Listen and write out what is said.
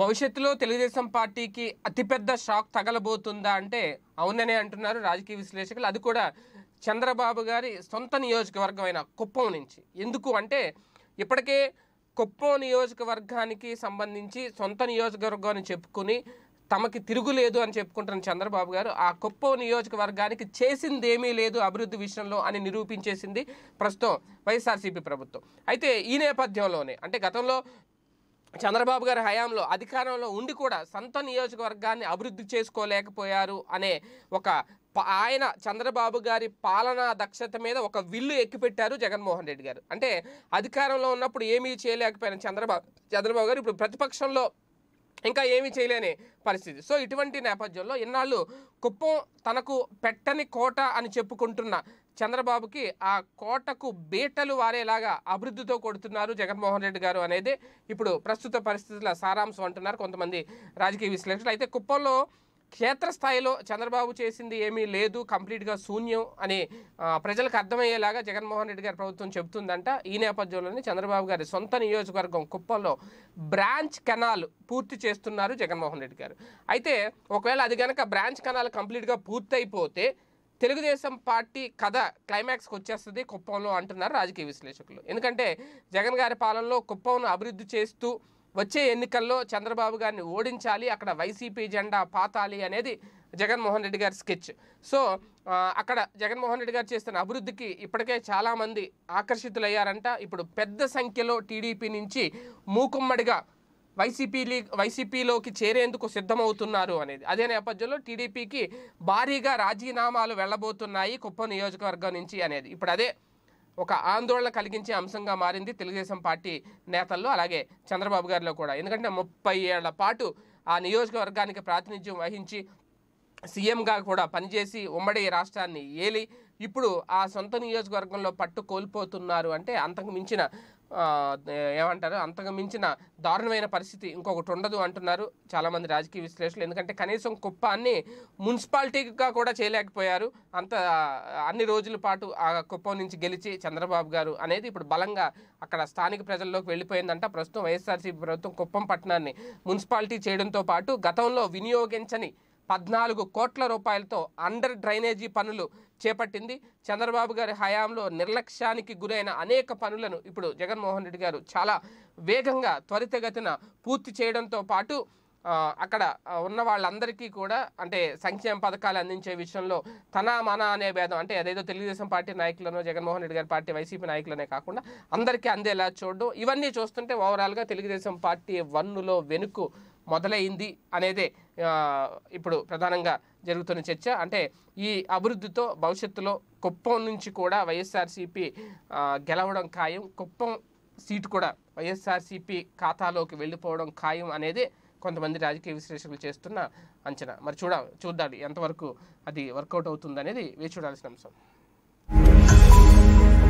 భవిష్యత్తులో తెలుగుదేశం పార్టీకి అతిపెద్ద షాక్ తగలబోతుందా అంటే అవుననే అంటున్నారు రాజకీయ విశ్లేషకులు. అది కూడా చంద్రబాబు గారి సొంత నియోజకవర్గమైన కుప్పం నుంచి. ఎందుకు అంటే ఇప్పటికే కుప్పం నియోజకవర్గానికి సంబంధించి సొంత నియోజకవర్గం అని చెప్పుకుని తమకి తిరుగులేదు అని చెప్పుకుంటున్న చంద్రబాబు గారు ఆ కుప్పం నియోజకవర్గానికి చేసిందేమీ లేదు అభివృద్ధి విషయంలో అని నిరూపించేసింది ప్రస్తుతం వైఎస్ఆర్సీపీ ప్రభుత్వం. అయితే ఈ నేపథ్యంలోనే అంటే గతంలో చంద్రబాబు గారి హయాంలో అధికారంలో ఉండి కూడా సొంత నియోజకవర్గాన్ని అభివృద్ధి చేసుకోలేకపోయారు అనే ఒక ప- ఆయన చంద్రబాబు గారి పాలనా దక్షత మీద ఒక విల్లు ఎక్కిపెట్టారు జగన్మోహన్ రెడ్డి గారు. అంటే అధికారంలో ఉన్నప్పుడు ఏమీ చేయలేకపోయిన చంద్రబాబు చంద్రబాబు గారు ఇప్పుడు ప్రతిపక్షంలో ఇంకా ఏమీ చేయలేని పరిస్థితి. సో ఇటువంటి నేపథ్యంలో ఇన్నాళ్ళు కుప్పం తనకు పెట్టని కోట అని చెప్పుకుంటున్న చంద్రబాబుకి ఆ కోటకు బీటలు వారేలాగా అభివృద్ధితో కొడుతున్నారు జగన్మోహన్ రెడ్డి గారు అనేది ఇప్పుడు ప్రస్తుత పరిస్థితుల సారాంశం అంటున్నారు కొంతమంది రాజకీయ విశ్లేషకులు. అయితే కుప్పంలో క్షేత్రస్థాయిలో చంద్రబాబు చేసింది ఏమీ లేదు కంప్లీట్గా శూన్యం అని ప్రజలకు అర్థమయ్యేలాగా జగన్మోహన్ రెడ్డి గారి ప్రభుత్వం చెబుతుందంట. ఈ నేపథ్యంలోనే చంద్రబాబు గారి సొంత నియోజకవర్గం కుప్పంలో బ్రాంచ్ కెనాల్ పూర్తి చేస్తున్నారు జగన్మోహన్ రెడ్డి గారు. అయితే ఒకవేళ అది కనుక బ్రాంచ్ కెనాల్ కంప్లీట్గా పూర్తయిపోతే తెలుగుదేశం పార్టీ కథ క్లైమాక్స్కి వచ్చేస్తుంది కుప్పంలో అంటున్నారు రాజకీయ విశ్లేషకులు. ఎందుకంటే జగన్ గారి పాలనలో కుప్పంను అభివృద్ధి చేస్తూ వచ్చే ఎన్నికల్లో చంద్రబాబు గారిని ఓడించాలి అక్కడ వైసీపీ జెండా పాతాలి అనేది జగన్మోహన్ రెడ్డి గారి స్కెచ్. సో అక్కడ జగన్మోహన్ రెడ్డి గారు చేస్తున్న అభివృద్ధికి ఇప్పటికే చాలామంది ఆకర్షితులయ్యారంట. ఇప్పుడు పెద్ద సంఖ్యలో టీడీపీ నుంచి మూకుమ్మడిగా వైసీపీ వైసీపీలోకి చేరేందుకు సిద్ధమవుతున్నారు అనేది. అదే నేపథ్యంలో టీడీపీకి భారీగా రాజీనామాలు వెళ్ళబోతున్నాయి కుప్పం నియోజకవర్గం నుంచి అనేది. ఇప్పుడు అదే ఒక ఆందోళన కలిగించే అంశంగా మారింది తెలుగుదేశం పార్టీ నేతల్లో అలాగే చంద్రబాబు గారిలో కూడా. ఎందుకంటే ముప్పై ఏళ్ళ పాటు ఆ నియోజకవర్గానికి ప్రాతినిధ్యం వహించి సీఎంగా కూడా పనిచేసి ఉమ్మడి రాష్ట్రాన్ని ఏలి ఇప్పుడు ఆ సొంత నియోజకవర్గంలో పట్టు కోల్పోతున్నారు అంటే అంతకు మించిన ఏమంటారు? అంతకు మించిన దారుణమైన పరిస్థితి ఇంకొకటి ఉండదు అంటున్నారు చాలామంది రాజకీయ విశ్లేషకులు. ఎందుకంటే కనీసం కుప్పాన్ని మున్సిపాలిటీగా కూడా చేయలేకపోయారు. అంత అన్ని రోజుల పాటు ఆ కుప్పం నుంచి గెలిచి చంద్రబాబు గారు అనేది ఇప్పుడు బలంగా అక్కడ స్థానిక ప్రజల్లోకి వెళ్ళిపోయిందంట. ప్రస్తుతం వైఎస్ఆర్సీపీ ప్రభుత్వం కుప్పం పట్టణాన్ని మున్సిపాలిటీ చేయడంతో పాటు గతంలో వినియోగించని పద్నాలుగు కోట్ల రూపాయలతో అండర్ డ్రైనేజీ పనులు చేపట్టింది. చంద్రబాబు గారి హయాంలో నిర్లక్ష్యానికి గురైన అనేక పనులను ఇప్పుడు జగన్మోహన్ రెడ్డి గారు చాలా వేగంగా త్వరితగతిన పూర్తి చేయడంతో పాటు అక్కడ ఉన్న వాళ్ళందరికీ కూడా అంటే సంక్షేమ పథకాలు అందించే విషయంలో తన మన అనే భేదం అంటే అదేదో తెలుగుదేశం పార్టీ నాయకులను జగన్మోహన్ రెడ్డి గారి పార్టీ వైసీపీ నాయకులనే కాకుండా అందరికీ అందేలా చూడడం. ఇవన్నీ చూస్తుంటే ఓవరాల్గా తెలుగుదేశం పార్టీ వన్నులో వెనుకు మొదలైంది అనేదే ఇప్పుడు ప్రధానంగా జరుగుతున్న చర్చ. అంటే ఈ అభివృద్ధితో భవిష్యత్తులో కుప్పం నుంచి కూడా వైఎస్ఆర్సీపీ గెలవడం ఖాయం. కుప్పం సీటు కూడా వైఎస్ఆర్సీపీ ఖాతాలోకి వెళ్ళిపోవడం ఖాయం అనేది కొంతమంది రాజకీయ విశ్లేషకులు చేస్తున్న అంచనా. మరి చూడ చూద్దాం ఎంతవరకు అది వర్కౌట్ అవుతుంది అనేది వేచి చూడాల్సిన అంశం.